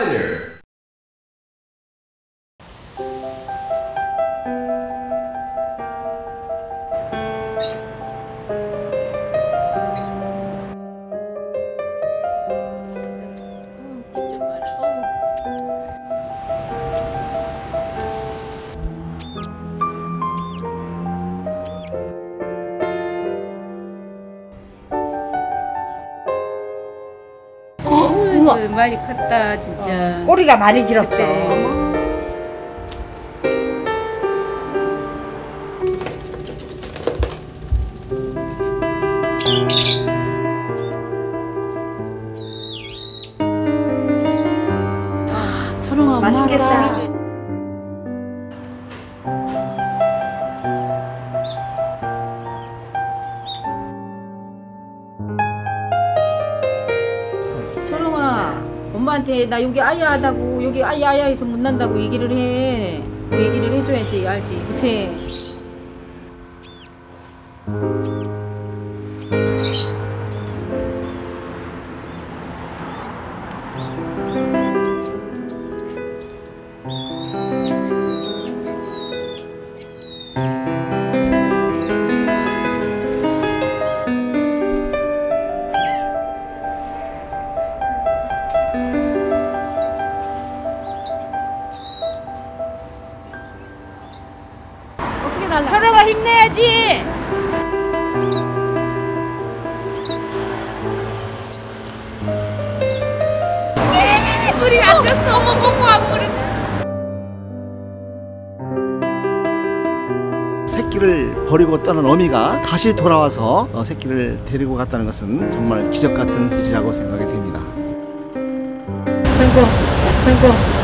Hi there. 어우, 많이 컸다 진짜. 꼬리가 많이 길었어. 그때. 맛있겠다. 엄마한테 나 여기 아야하다고 여기 아야아야해서 못 난다고 얘기를 해. 얘기를 해줘야지 알지? 그치 철호가 힘내야지. 둘이 앉았어. 어머 뽀뽀하고 그래. 새끼를 버리고 떠난 어미가 다시 돌아와서 어, 새끼를 데리고 갔다는 것은 정말 기적 같은 일이라고 생각이 됩니다. 최고, 최고.